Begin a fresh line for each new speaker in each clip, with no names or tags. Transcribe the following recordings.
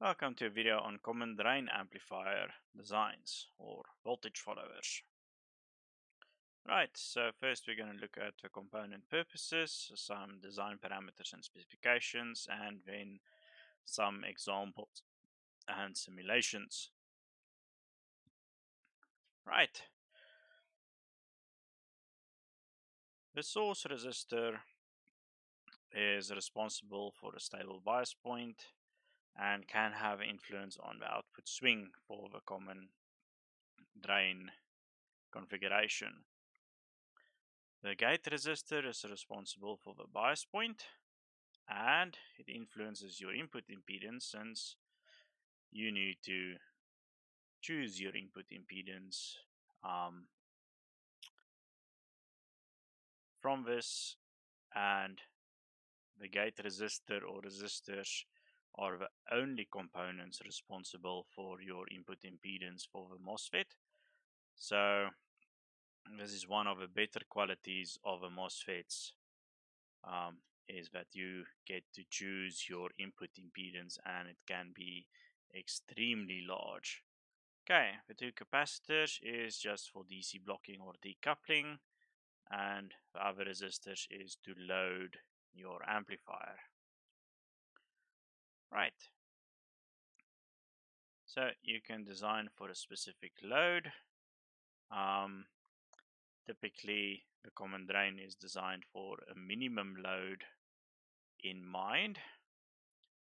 Welcome to a video on common drain amplifier designs or voltage followers. Right, so first we're going to look at the component purposes, some design parameters and specifications, and then some examples and simulations. Right. The source resistor is responsible for a stable bias point and can have influence on the output swing for the common drain configuration. The gate resistor is responsible for the bias point and it influences your input impedance since you need to choose your input impedance um, from this and the gate resistor or resistors are the only components responsible for your input impedance for the MOSFET. So this is one of the better qualities of the MOSFETs um, is that you get to choose your input impedance and it can be extremely large. Okay, the two capacitors is just for DC blocking or decoupling and the other resistors is to load your amplifier. Right. So you can design for a specific load. Um, typically, the common drain is designed for a minimum load in mind.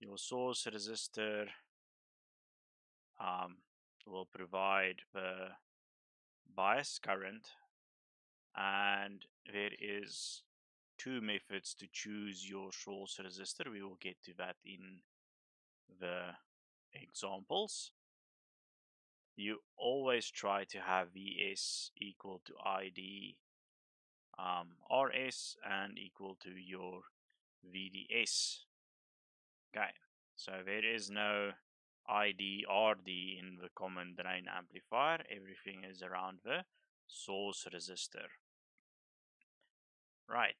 Your source resistor um, will provide the bias current and there is two methods to choose your source resistor. We will get to that in the examples, you always try to have Vs equal to ID um, RS and equal to your VDS. Okay, so there is no ID RD in the common drain amplifier, everything is around the source resistor. Right,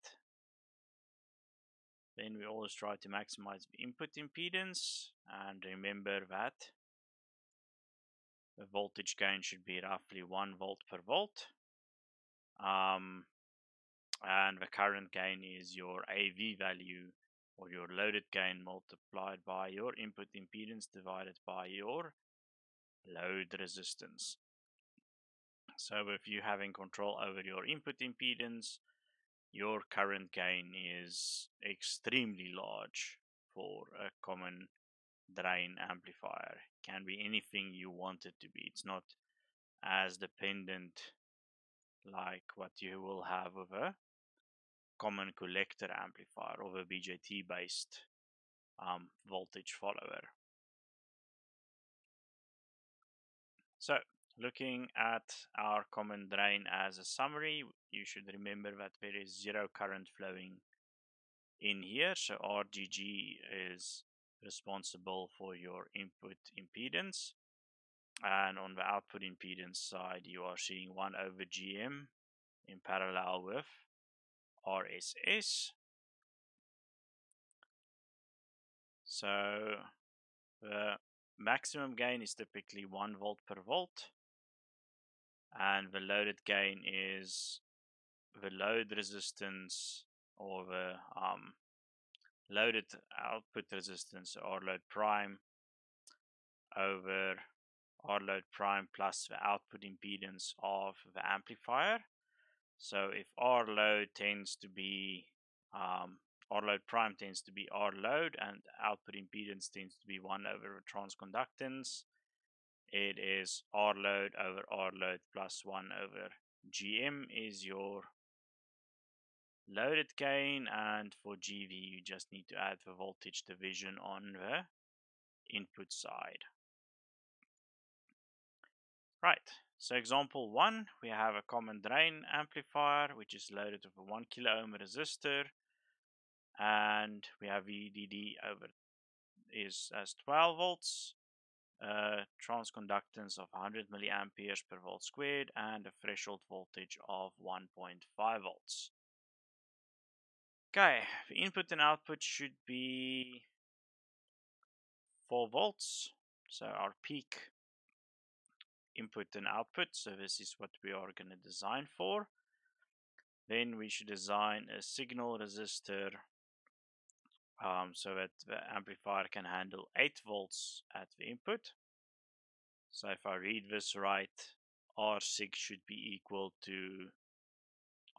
then we always try to maximize the input impedance and remember that the voltage gain should be roughly 1 volt per volt. Um, and the current gain is your AV value or your loaded gain multiplied by your input impedance divided by your load resistance. So if you're having control over your input impedance, your current gain is extremely large for a common drain amplifier. It Can be anything you want it to be. It's not as dependent like what you will have with a common collector amplifier or a BJT based um, voltage follower. So Looking at our common drain as a summary, you should remember that there is zero current flowing in here. So RGG is responsible for your input impedance. And on the output impedance side, you are seeing 1 over GM in parallel with RSS. So the maximum gain is typically 1 volt per volt and the loaded gain is the load resistance or the um, loaded output resistance or load prime over R load prime plus the output impedance of the amplifier. So if R load tends to be um, R load prime tends to be R load and output impedance tends to be 1 over transconductance, it is R load over R load plus 1 over GM is your loaded gain and for GV you just need to add the voltage division on the input side. Right, so example 1 we have a common drain amplifier which is loaded with a 1 kilo ohm resistor and we have VDD over is as 12 volts uh, transconductance of 100 milliamperes per volt squared and a threshold voltage of 1.5 volts. Okay, the input and output should be 4 volts. So our peak input and output. So this is what we are going to design for. Then we should design a signal resistor um, so that the amplifier can handle 8 volts at the input. So if I read this right, R6 should be equal to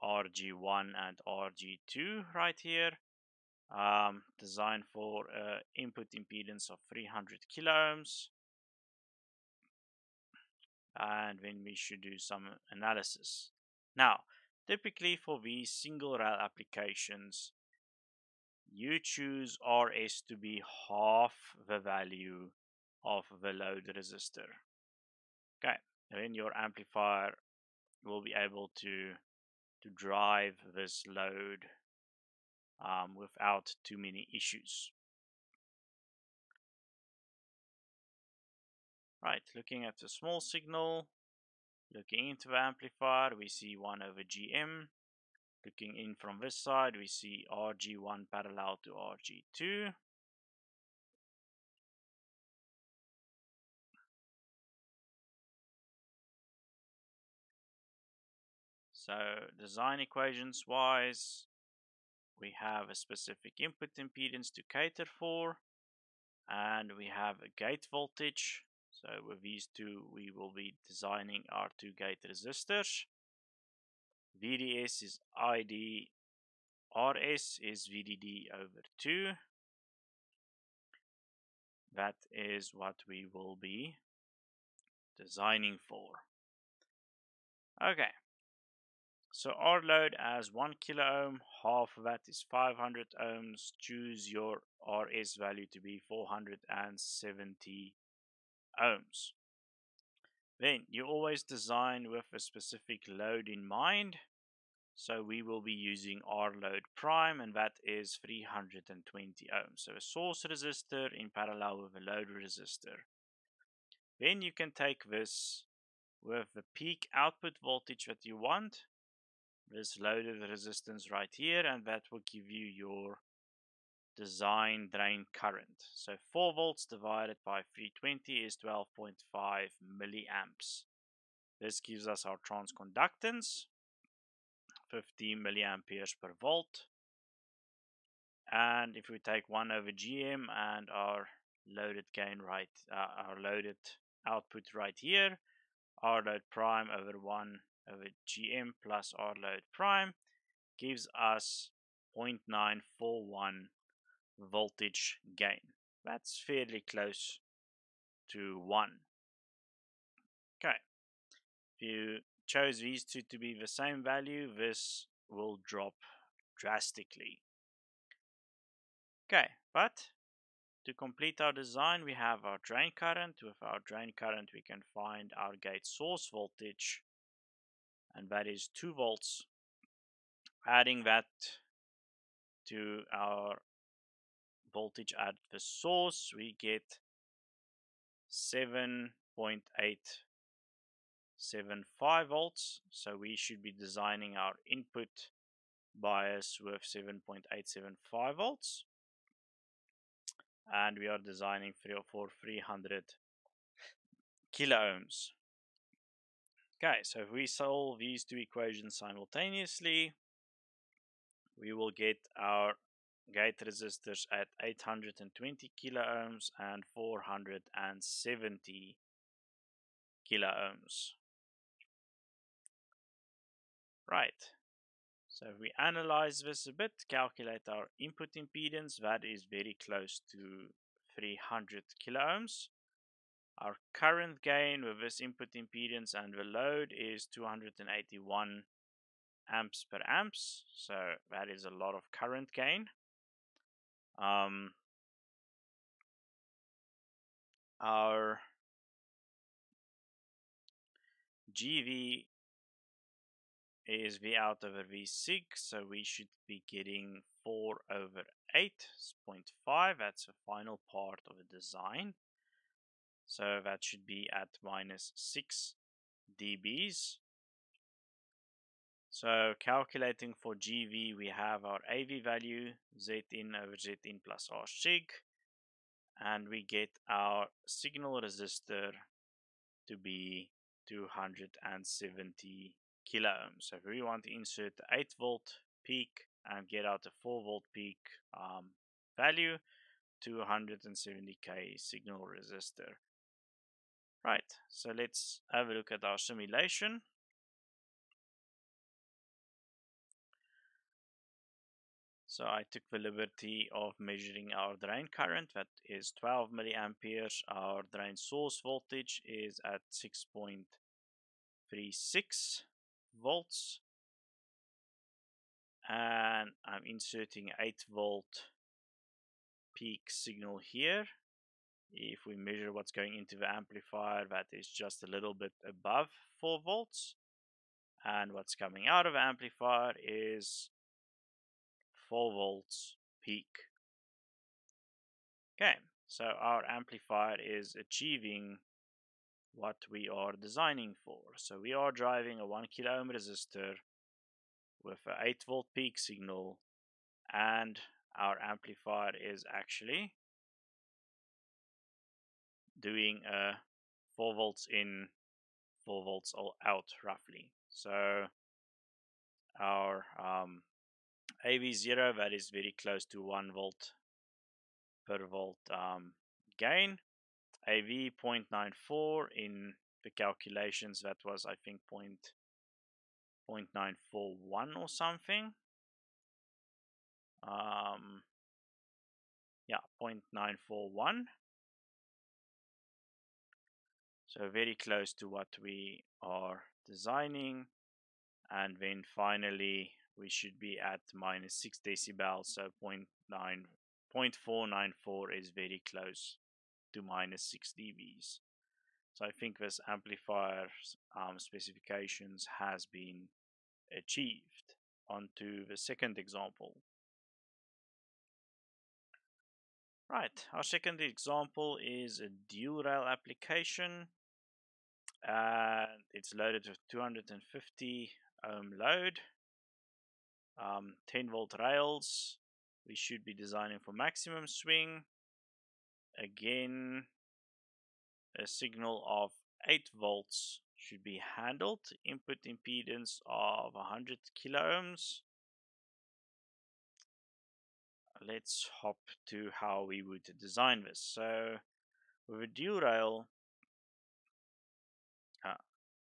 RG1 and RG2 right here. Um, designed for uh, input impedance of 300 kilo ohms. And then we should do some analysis. Now, typically for these single rail applications, you choose RS to be half the value of the load resistor. Okay, and then your amplifier will be able to to drive this load um, without too many issues. Right, looking at the small signal, looking into the amplifier, we see 1 over GM. Looking in from this side, we see RG1 parallel to RG2. So design equations wise, we have a specific input impedance to cater for, and we have a gate voltage. So with these two, we will be designing our two gate resistors. VDS is ID, RS is VDD over 2. That is what we will be designing for. Okay, so R load as 1 kilo ohm, half of that is 500 ohms. Choose your RS value to be 470 ohms. Then you always design with a specific load in mind. So we will be using R load prime and that is 320 ohms. So a source resistor in parallel with a load resistor. Then you can take this with the peak output voltage that you want this loaded resistance right here and that will give you your design drain current. So 4 volts divided by 320 is 12.5 milliamps. This gives us our transconductance, 15 milliamperes per volt. And if we take 1 over GM and our loaded gain right, uh, our loaded output right here, R load prime over 1 over GM plus R load prime gives us 0.941 voltage gain. That's fairly close to 1. Okay, if you chose these two to be the same value, this will drop drastically. Okay, but to complete our design, we have our drain current. With our drain current, we can find our gate source voltage and that is 2 volts. Adding that to our voltage at the source, we get 7.875 volts. So we should be designing our input bias with 7.875 volts. And we are designing for 300 kilo ohms. Okay, so if we solve these two equations simultaneously, we will get our gate resistors at 820 kilo ohms and 470 kilo ohms. Right, so if we analyze this a bit, calculate our input impedance, that is very close to 300 kilo ohms. Our current gain with this input impedance and the load is 281 amps per amps. So that is a lot of current gain. Um, our GV is V out over V sig, so we should be getting 4 over 8.5. That's the final part of the design. So that should be at minus 6 dBs. So calculating for GV, we have our AV value, Zin over Zin plus R sig. and we get our signal resistor to be 270 kilo ohms. So if we want to insert the 8 volt peak and get out a 4 volt peak um, value, 270k signal resistor. Right, so let's have a look at our simulation. So I took the liberty of measuring our drain current that is 12 milliamperes. Our drain source voltage is at 6.36 volts. And I'm inserting 8 volt peak signal here. If we measure what's going into the amplifier, that is just a little bit above 4 volts. And what's coming out of amplifier is 4 volts peak. Okay, so our amplifier is achieving what we are designing for. So we are driving a 1 kilo ohm resistor with an 8 volt peak signal and our amplifier is actually doing a 4 volts in 4 volts all out roughly. So our um, AV0 that is very close to 1 volt per volt um, gain. AV 0.94 in the calculations that was I think point, 0.941 or something. Um, yeah, 0.941. So very close to what we are designing. And then finally we should be at minus 6 decibels, so 0 0.9, 0.494 is very close to minus 6 dBs. So I think this amplifier um, specifications has been achieved. On to the second example. Right, our second example is a dual rail application and it's loaded with 250 ohm load um, 10 volt rails we should be designing for maximum swing. Again a signal of 8 volts should be handled. Input impedance of 100 kilo ohms. Let's hop to how we would design this. So with a dual rail ah,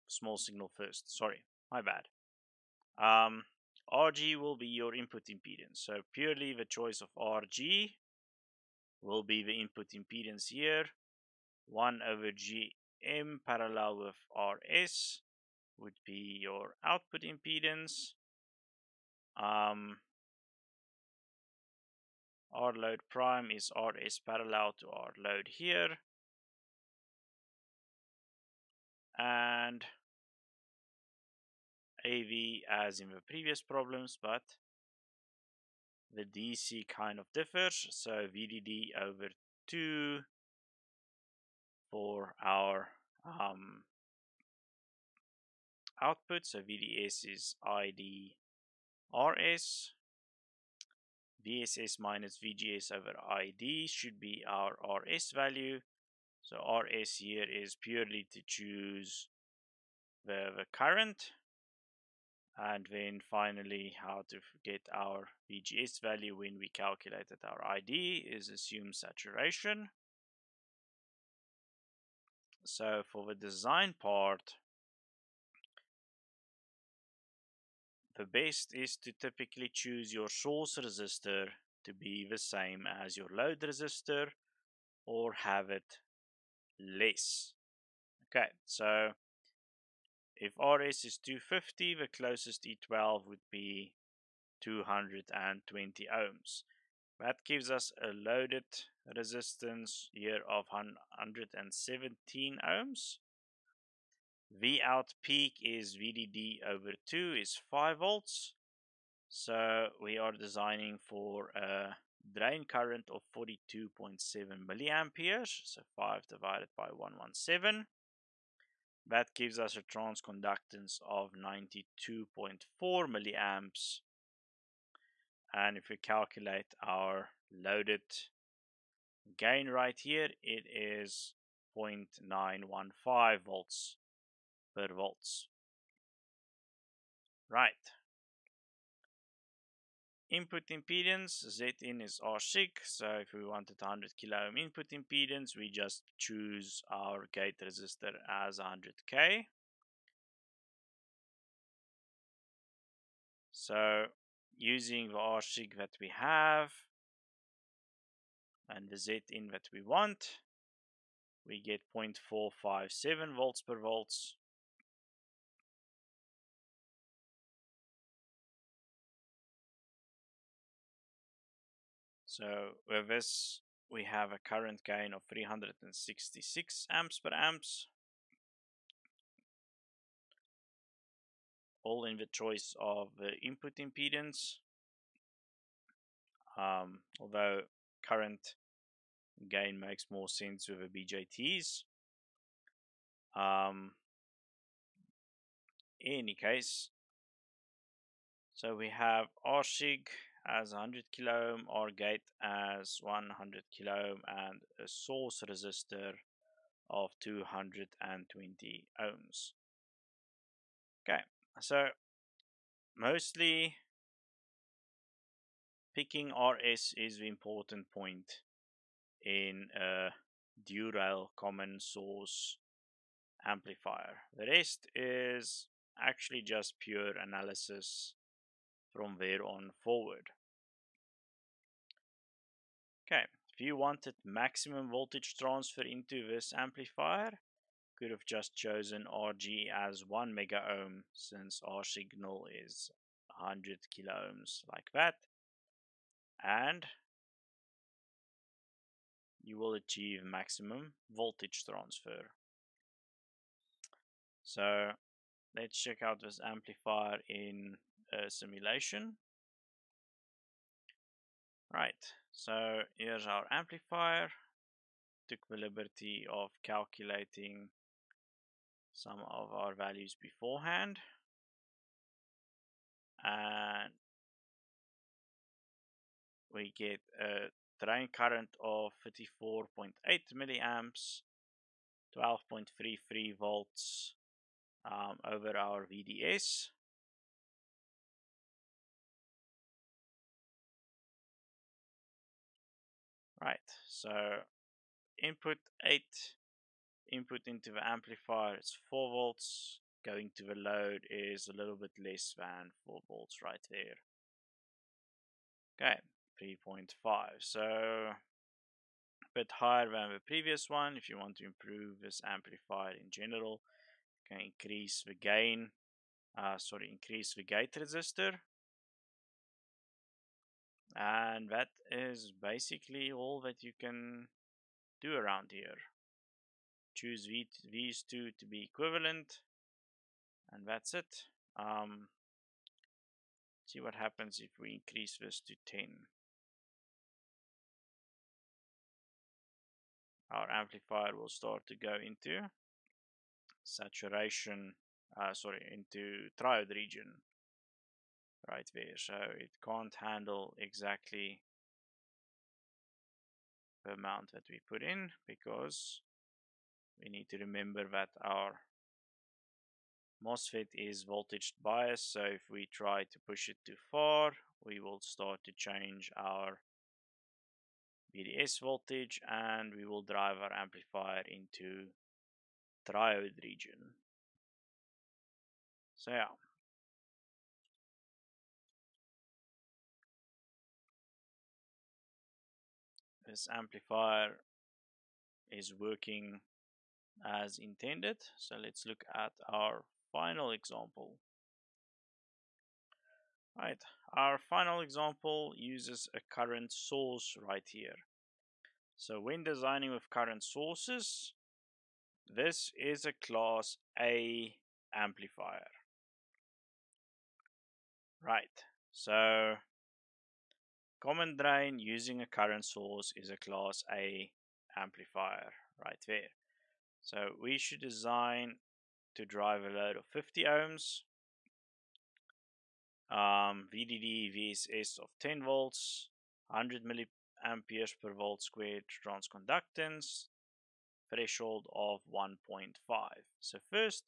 small signal first. Sorry my bad. Um, RG will be your input impedance. So purely the choice of RG will be the input impedance here. 1 over GM parallel with RS would be your output impedance. Um, R load prime is RS parallel to R load here. And AV as in the previous problems, but the DC kind of differs. So VDD over 2 for our um, output. So VDS is ID RS. VSS minus VGS over ID should be our RS value. So RS here is purely to choose the, the current and then finally how to get our VGS value when we calculated our ID is assume saturation. So for the design part, the best is to typically choose your source resistor to be the same as your load resistor or have it less. Okay, so if RS is 250, the closest E12 would be 220 ohms. That gives us a loaded resistance here of 117 ohms. V out peak is VDD over 2 is 5 volts. So we are designing for a drain current of 42.7 milliamperes. So 5 divided by 117. That gives us a transconductance of 92.4 milliamps. And if we calculate our loaded gain right here, it is 0.915 volts per volts. Right. Input impedance, Zin is R6, so if we wanted 100 kilo ohm input impedance, we just choose our gate resistor as 100k. So using the R sig that we have and the Zin that we want, we get 0.457 volts per volts. So with this, we have a current gain of 366 amps per amps. All in the choice of the input impedance. Um, although current gain makes more sense with the BJTs. Um, in any case, so we have RSIG as 100 kilo ohm or gate as 100 kilo ohm and a source resistor of 220 ohms. Okay, so mostly picking RS is the important point in a dual common source amplifier. The rest is actually just pure analysis from there on forward. Okay, if you wanted maximum voltage transfer into this amplifier, could have just chosen RG as 1 mega ohm since our signal is 100 kilo ohms like that. And you will achieve maximum voltage transfer. So let's check out this amplifier in a simulation. Right, so here's our amplifier. Took the liberty of calculating some of our values beforehand. And we get a drain current of 34.8 milliamps, 12.33 volts um, over our VDS. Right, so input 8, input into the amplifier is 4 volts, going to the load is a little bit less than 4 volts right there. Okay, 3.5. So a bit higher than the previous one. If you want to improve this amplifier in general, you can increase the gain, uh, sorry, increase the gate resistor. And that is basically all that you can do around here. Choose these two to be equivalent, and that's it. Um, see what happens if we increase this to 10. our amplifier will start to go into saturation, uh, sorry, into triode region right there. So it can't handle exactly the amount that we put in because we need to remember that our MOSFET is voltage biased. So if we try to push it too far, we will start to change our VDS voltage and we will drive our amplifier into triode region. So yeah. This amplifier is working as intended. So let's look at our final example. Right, our final example uses a current source right here. So when designing with current sources, this is a class A amplifier. Right, so common drain using a current source is a class A amplifier right there. So we should design to drive a load of 50 ohms um, VDD VSS of 10 volts, 100 milliamp amperes per volt squared transconductance threshold of 1.5. So first,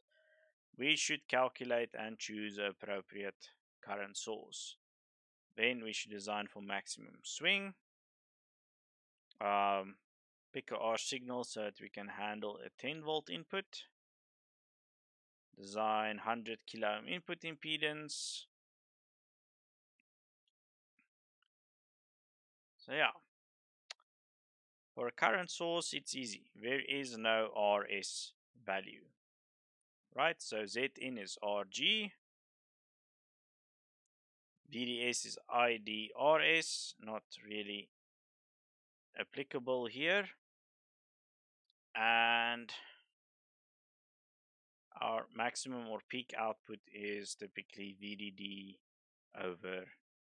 we should calculate and choose appropriate current source. Then we should design for maximum swing. Um, pick our signal so that we can handle a 10 volt input. Design 100 kilo ohm input impedance. So yeah, for a current source, it's easy. There is no RS value, right? So Zin is RG, VDS is IDRS, not really applicable here. And our maximum or peak output is typically VDD over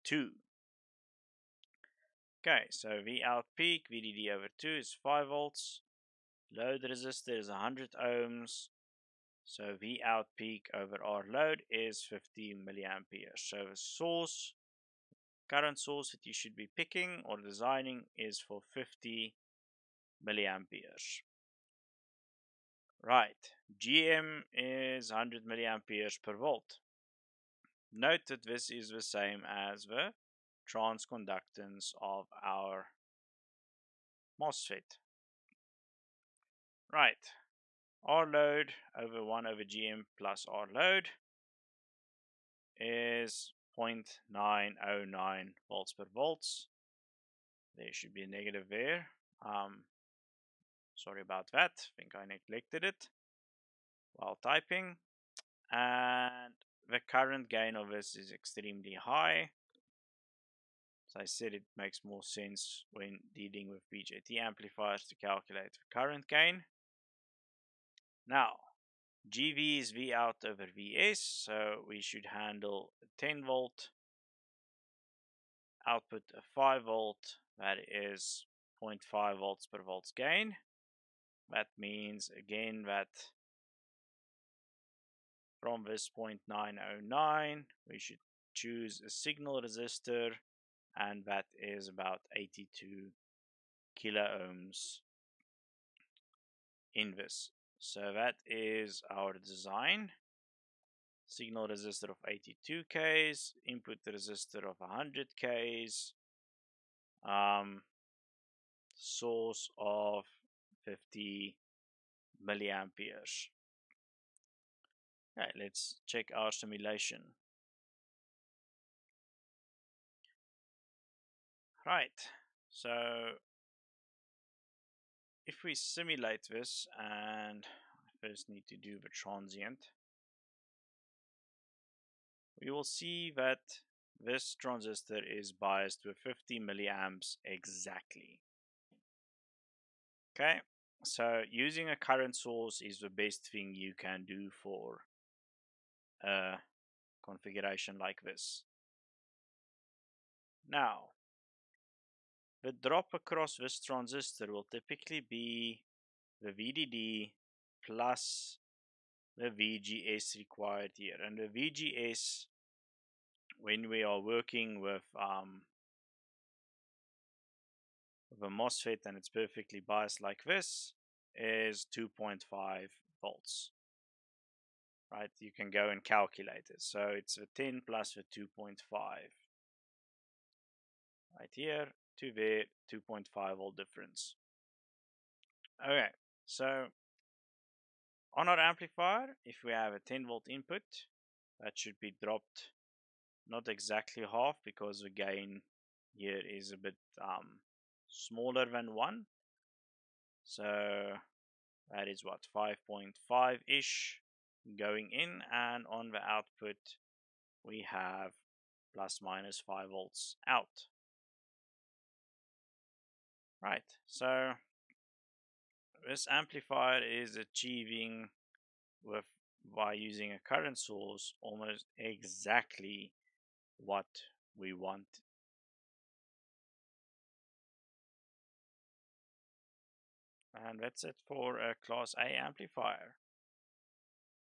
2. Okay, so V out peak, VDD over 2 is 5 volts. Load resistor is 100 ohms. So V out peak over R load is 50 milliamperes. So the source, current source that you should be picking or designing is for 50 milliamperes. Right, GM is 100 milliamperes per volt. Note that this is the same as the transconductance of our MOSFET. Right, R load over 1 over GM plus R load is 0.909 volts per volts. There should be a negative there. Um, sorry about that. I think I neglected it while typing. And the current gain of this is extremely high. As I said, it makes more sense when dealing with BJT amplifiers to calculate the current gain. Now, GV is V out over VS, so we should handle 10 volt output of 5 volt, that is 0.5 volts per volts gain. That means again that from this 0.909 we should choose a signal resistor and that is about 82 kilo ohms in this. So that is our design. Signal resistor of 82 Ks, input resistor of 100 Ks, um, source of 50 milliamperes. Okay, let's check our simulation. Right, so if we simulate this and I first need to do the transient, we will see that this transistor is biased with 50 milliamps exactly. Okay, so using a current source is the best thing you can do for a configuration like this. Now, the drop across this transistor will typically be the VDD plus the VGS required here. And the VGS, when we are working with, um, a MOSFET and it's perfectly biased like this, is 2.5 volts. Right, you can go and calculate it. So it's a 10 plus a 2.5. Right here, to the 2.5 volt difference. Okay, so on our amplifier, if we have a 10 volt input, that should be dropped not exactly half because the gain here is a bit um, smaller than 1. So that is what 5.5 ish going in and on the output we have plus minus 5 volts out. Right, so this amplifier is achieving with by using a current source almost exactly what we want. And that's it for a Class A amplifier.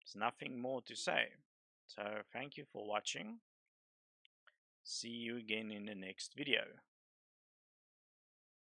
There's nothing more to say. So thank you for watching. See you again in the next video.